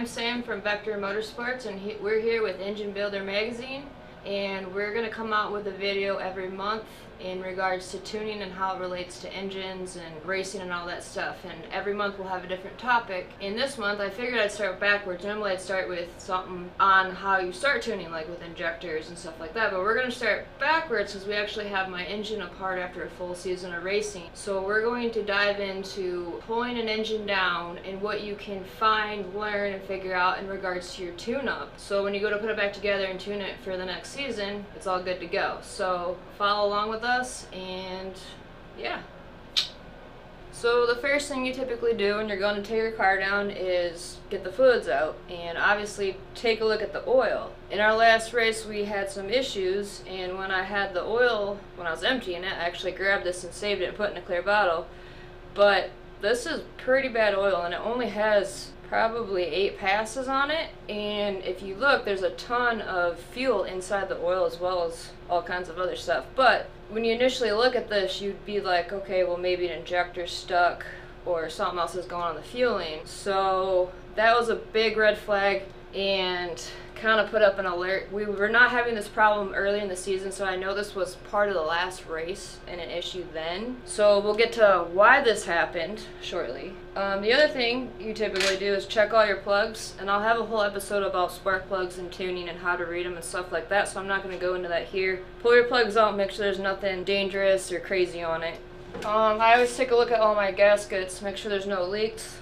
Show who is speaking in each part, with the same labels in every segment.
Speaker 1: I'm Sam from Vector Motorsports, and he, we're here with Engine Builder Magazine, and we're going to come out with a video every month in regards to tuning and how it relates to engines and racing and all that stuff. And every month we'll have a different topic. In this month, I figured I'd start backwards. Normally I'd start with something on how you start tuning, like with injectors and stuff like that. But we're going to start backwards because we actually have my engine apart after a full season of racing. So we're going to dive into pulling an engine down and what you can find, learn, and figure out in regards to your tune-up. So when you go to put it back together and tune it for the next season, it's all good to go. So follow along with us us and yeah. So the first thing you typically do when you're going to tear your car down is get the fluids out and obviously take a look at the oil. In our last race we had some issues and when I had the oil, when I was emptying it, I actually grabbed this and saved it and put it in a clear bottle. But this is pretty bad oil and it only has probably eight passes on it. And if you look there's a ton of fuel inside the oil as well as all kinds of other stuff. But when you initially look at this you'd be like okay well maybe an injector stuck or something else is going on the fueling. So that was a big red flag and kind of put up an alert. We were not having this problem early in the season, so I know this was part of the last race and an issue then. So we'll get to why this happened shortly. Um, the other thing you typically do is check all your plugs, and I'll have a whole episode about spark plugs and tuning and how to read them and stuff like that, so I'm not going to go into that here. Pull your plugs out, make sure there's nothing dangerous or crazy on it. Um, I always take a look at all my gaskets, make sure there's no leaks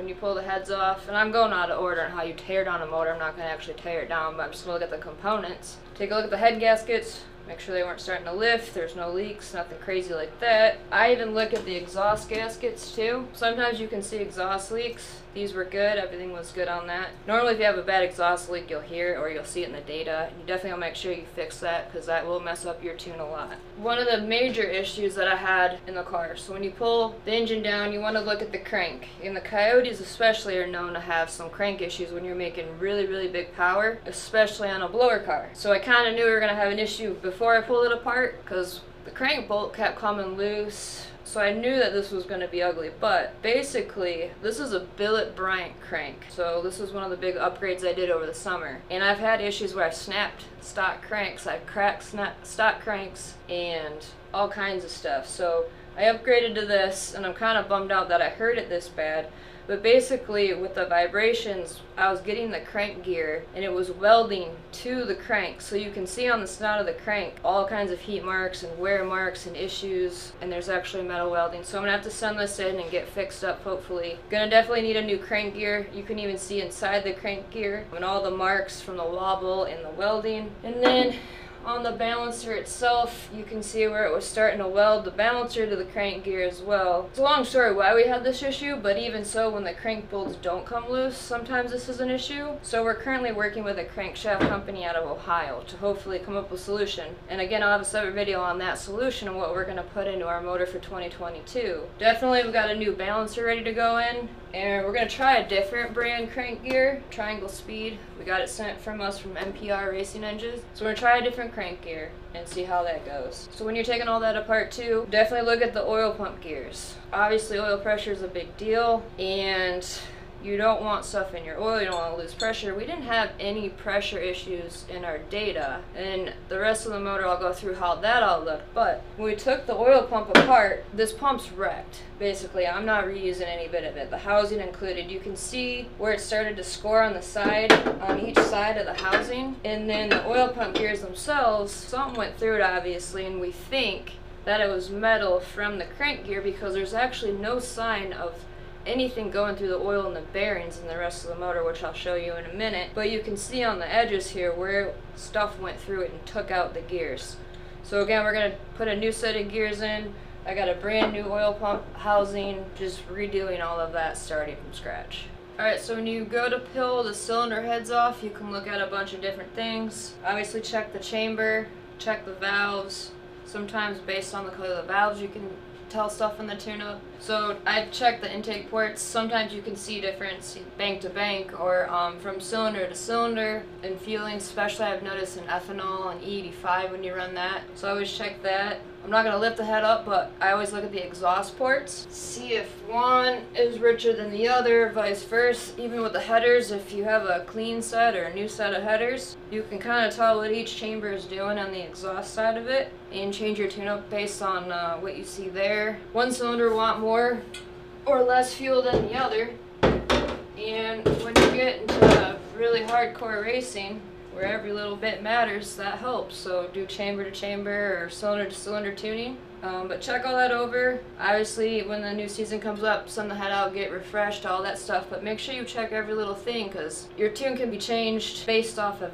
Speaker 1: when you pull the heads off, and I'm going out of order on how you tear down a motor. I'm not going to actually tear it down, but I'm just going to look at the components. Take a look at the head gaskets, Make sure they weren't starting to lift, there's no leaks, nothing crazy like that. I even look at the exhaust gaskets too. Sometimes you can see exhaust leaks. These were good, everything was good on that. Normally if you have a bad exhaust leak, you'll hear it or you'll see it in the data. You definitely want to make sure you fix that because that will mess up your tune a lot. One of the major issues that I had in the car, so when you pull the engine down, you want to look at the crank. And the Coyotes especially are known to have some crank issues when you're making really, really big power, especially on a blower car. So I kind of knew we were going to have an issue before before I pulled it apart because the crank bolt kept coming loose. So I knew that this was going to be ugly, but basically, this is a Billet Bryant crank. So this is one of the big upgrades I did over the summer. And I've had issues where I've snapped stock cranks, I've cracked stock cranks, and all kinds of stuff. So I upgraded to this, and I'm kind of bummed out that I hurt it this bad. But basically, with the vibrations, I was getting the crank gear, and it was welding to the crank. So you can see on the snout of the crank all kinds of heat marks and wear marks and issues, and there's actually metal welding. So I'm gonna have to send this in and get fixed up, hopefully. Gonna definitely need a new crank gear. You can even see inside the crank gear and all the marks from the wobble and the welding. And then on the balancer itself, you can see where it was starting to weld the balancer to the crank gear as well. It's a long story why we had this issue, but even so, when the crank bolts don't come loose, sometimes this is an issue. So we're currently working with a crankshaft company out of Ohio to hopefully come up with a solution. And again, I'll have a separate video on that solution and what we're going to put into our motor for 2022. Definitely, we've got a new balancer ready to go in, and we're to try a different brand crank gear, Triangle Speed. We got it sent from us from MPR Racing Engines. So we're to try a different crank gear and see how that goes. So when you're taking all that apart too, definitely look at the oil pump gears. Obviously oil pressure is a big deal and you don't want stuff in your oil, you don't want to lose pressure. We didn't have any pressure issues in our data. And the rest of the motor, I'll go through how that all looked. But when we took the oil pump apart, this pump's wrecked. Basically, I'm not reusing any bit of it. The housing included. You can see where it started to score on the side, on each side of the housing. And then the oil pump gears themselves, something went through it obviously, and we think that it was metal from the crank gear because there's actually no sign of anything going through the oil and the bearings and the rest of the motor, which I'll show you in a minute. But you can see on the edges here where stuff went through it and took out the gears. So again, we're going to put a new set of gears in. I got a brand new oil pump housing, just redoing all of that starting from scratch. Alright, so when you go to peel the cylinder heads off, you can look at a bunch of different things. Obviously check the chamber, check the valves. Sometimes based on the color of the valves, you can tell stuff in the tune-up. So I've checked the intake ports. Sometimes you can see difference bank to bank or um, from cylinder to cylinder and fueling. Especially I've noticed in ethanol and E85 when you run that. So I always check that. I'm not going to lift the head up, but I always look at the exhaust ports. See if one is richer than the other, vice versa. Even with the headers, if you have a clean set or a new set of headers, you can kind of tell what each chamber is doing on the exhaust side of it and change your tune-up based on uh, what you see there. One cylinder want more or less fuel than the other. And when you get into really hardcore racing, where every little bit matters, that helps. So do chamber to chamber or cylinder to cylinder tuning. Um, but check all that over. Obviously, when the new season comes up, send the head out, get refreshed, all that stuff. But make sure you check every little thing because your tune can be changed based off of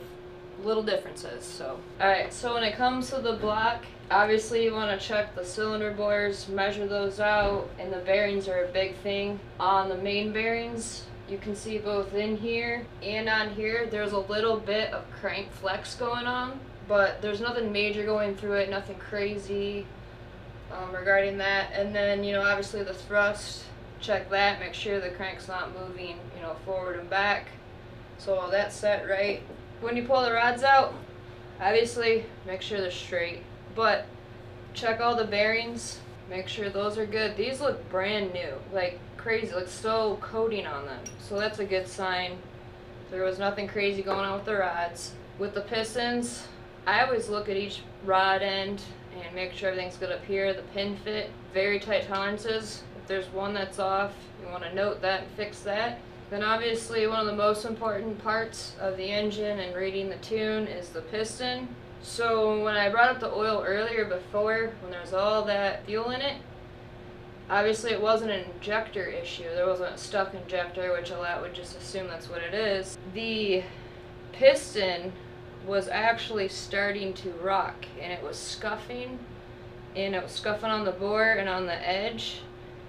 Speaker 1: little differences. So, alright, so when it comes to the block, obviously you want to check the cylinder bores, measure those out, and the bearings are a big thing. On the main bearings, you can see both in here and on here there's a little bit of crank flex going on but there's nothing major going through it nothing crazy um, regarding that. And then you know obviously the thrust check that make sure the crank's not moving you know forward and back. So that's set right when you pull the rods out obviously make sure they're straight. But check all the bearings make sure those are good. These look brand new like crazy, like so coating on them. So that's a good sign. There was nothing crazy going on with the rods. With the pistons, I always look at each rod end and make sure everything's good up here. The pin fit, very tight tolerances. If there's one that's off, you want to note that and fix that. Then obviously one of the most important parts of the engine and reading the tune is the piston. So when I brought up the oil earlier before, when there was all that fuel in it, Obviously, it wasn't an injector issue. There wasn't a stuck injector, which a lot would just assume that's what it is. The piston was actually starting to rock, and it was scuffing, and it was scuffing on the bore and on the edge,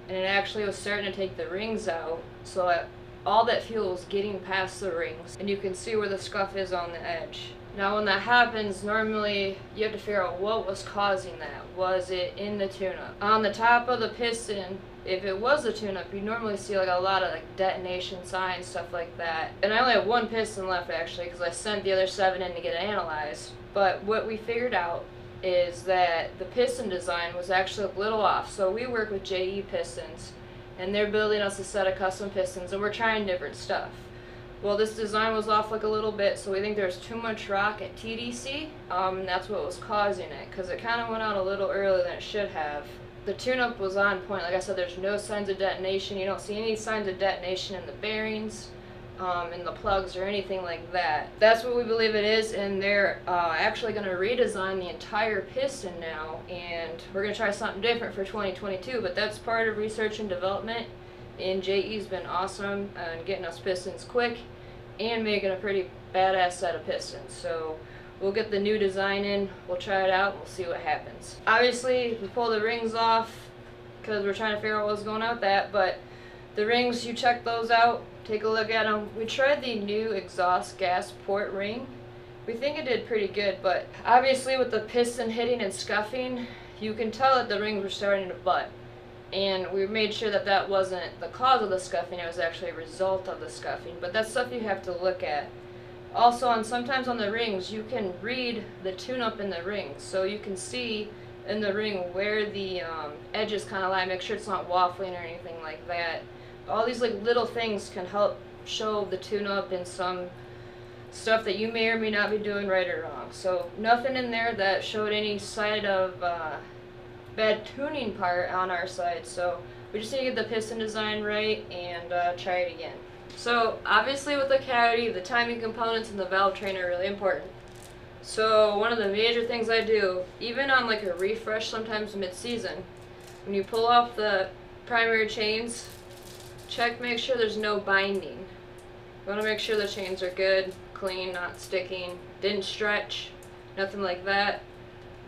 Speaker 1: and it actually was starting to take the rings out. So I, all that fuel was getting past the rings, and you can see where the scuff is on the edge. Now when that happens, normally you have to figure out what was causing that. Was it in the tune-up? On the top of the piston, if it was a tune-up, you normally see like a lot of like detonation signs, stuff like that. And I only have one piston left actually because I sent the other seven in to get it analyzed. But what we figured out is that the piston design was actually a little off. So we work with JE Pistons and they're building us a set of custom pistons and we're trying different stuff. Well, this design was off like a little bit, so we think there's too much rock at TDC. Um, that's what was causing it, because it kind of went out a little earlier than it should have. The tune-up was on point. Like I said, there's no signs of detonation. You don't see any signs of detonation in the bearings, um, in the plugs, or anything like that. That's what we believe it is, and they're uh, actually going to redesign the entire piston now, and we're going to try something different for 2022, but that's part of research and development and JE's been awesome uh, on getting us pistons quick and making a pretty badass set of pistons. So we'll get the new design in, we'll try it out, we'll see what happens. Obviously, we pull the rings off because we're trying to figure out what's going on with that, but the rings, you check those out, take a look at them. We tried the new exhaust gas port ring. We think it did pretty good, but obviously with the piston hitting and scuffing, you can tell that the rings were starting to butt and we made sure that that wasn't the cause of the scuffing, it was actually a result of the scuffing. But that's stuff you have to look at. Also, on sometimes on the rings, you can read the tune-up in the rings, so you can see in the ring where the um, edges kind of lie. Make sure it's not waffling or anything like that. All these like little things can help show the tune-up in some stuff that you may or may not be doing right or wrong. So nothing in there that showed any side of uh, bad tuning part on our side. So we just need to get the piston design right and uh, try it again. So obviously with the cavity, the timing components and the valve train are really important. So one of the major things I do, even on like a refresh sometimes mid-season, when you pull off the primary chains, check make sure there's no binding. You want to make sure the chains are good, clean, not sticking, didn't stretch, nothing like that.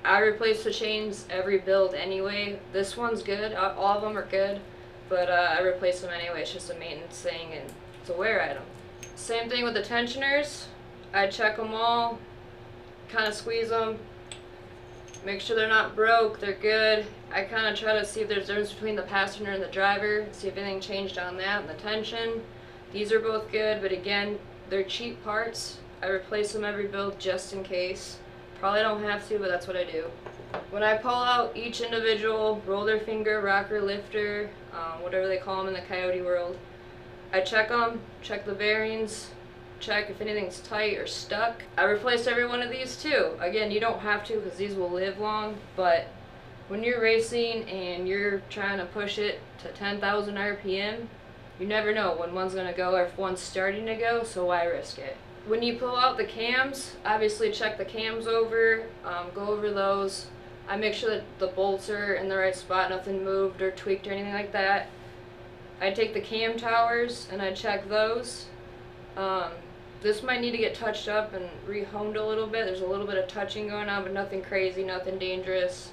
Speaker 1: I replace the chains every build anyway. This one's good. All of them are good. But uh, I replace them anyway. It's just a maintenance thing and it's a wear item. Same thing with the tensioners. I check them all. Kind of squeeze them. Make sure they're not broke. They're good. I kind of try to see if there's difference between the passenger and the driver. See if anything changed on that and the tension. These are both good. But again, they're cheap parts. I replace them every build just in case Probably don't have to, but that's what I do. When I pull out each individual roller finger, rocker, lifter, um, whatever they call them in the coyote world, I check them, check the bearings, check if anything's tight or stuck. I replace every one of these too. Again, you don't have to because these will live long, but when you're racing and you're trying to push it to 10,000 RPM, you never know when one's going to go or if one's starting to go, so why risk it? When you pull out the cams, obviously check the cams over, um, go over those. I make sure that the bolts are in the right spot, nothing moved or tweaked or anything like that. I take the cam towers and I check those. Um, this might need to get touched up and rehoned a little bit. There's a little bit of touching going on, but nothing crazy, nothing dangerous.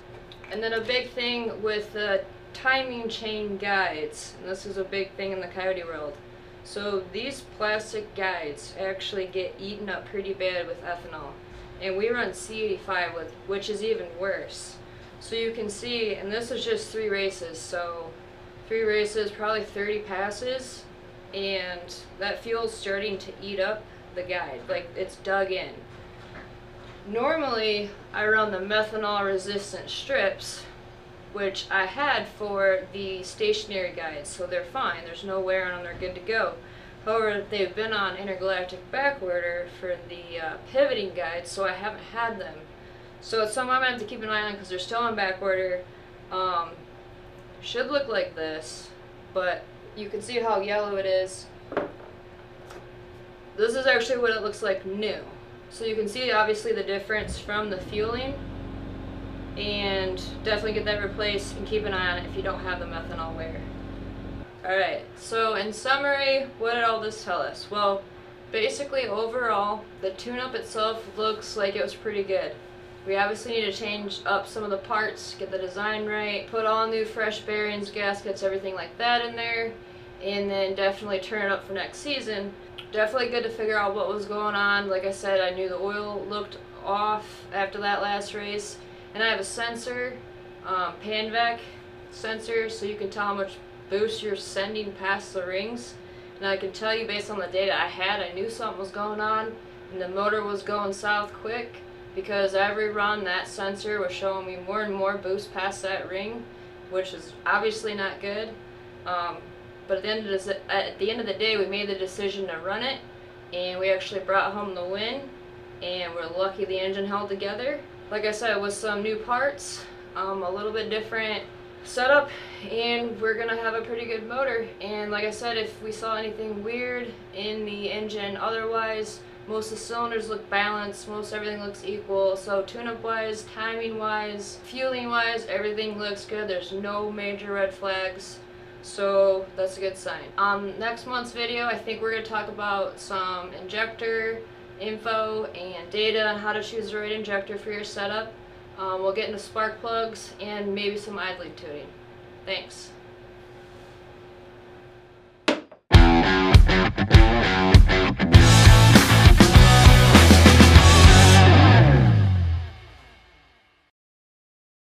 Speaker 1: And then a big thing with the timing chain guides, and this is a big thing in the coyote world. So these plastic guides actually get eaten up pretty bad with ethanol. And we run C85 with, which is even worse. So you can see, and this is just three races, so three races, probably 30 passes, and that fuel's starting to eat up the guide, like it's dug in. Normally, I run the methanol resistant strips, which I had for the stationary guides, so they're fine. There's no wear on them, they're good to go. However, they've been on intergalactic backorder for the uh, pivoting guides, so I haven't had them. So it's something I'm going to have to keep an eye on because they're still on backorder. Um, should look like this, but you can see how yellow it is. This is actually what it looks like new. So you can see obviously the difference from the fueling and definitely get that replaced and keep an eye on it if you don't have the methanol wear. Alright, so in summary, what did all this tell us? Well, basically overall, the tune-up itself looks like it was pretty good. We obviously need to change up some of the parts, get the design right, put all new fresh bearings, gaskets, everything like that in there, and then definitely turn it up for next season. Definitely good to figure out what was going on. Like I said, I knew the oil looked off after that last race. And I have a sensor, um, PanVec sensor, so you can tell how much boost you're sending past the rings. And I can tell you based on the data I had, I knew something was going on, and the motor was going south quick because every run that sensor was showing me more and more boost past that ring, which is obviously not good. Um, but at the, end of the, at the end of the day, we made the decision to run it, and we actually brought home the win, and we're lucky the engine held together. Like I said, with some new parts, um, a little bit different setup, and we're gonna have a pretty good motor. And like I said, if we saw anything weird in the engine otherwise, most of the cylinders look balanced, most everything looks equal. So tune-up wise, timing wise, fueling wise, everything looks good. There's no major red flags. So that's a good sign. Um, next month's video, I think we're to talk about some injector info and data on how to choose the right injector for your setup. Um, we'll get into spark plugs and maybe some idling tuning. Thanks.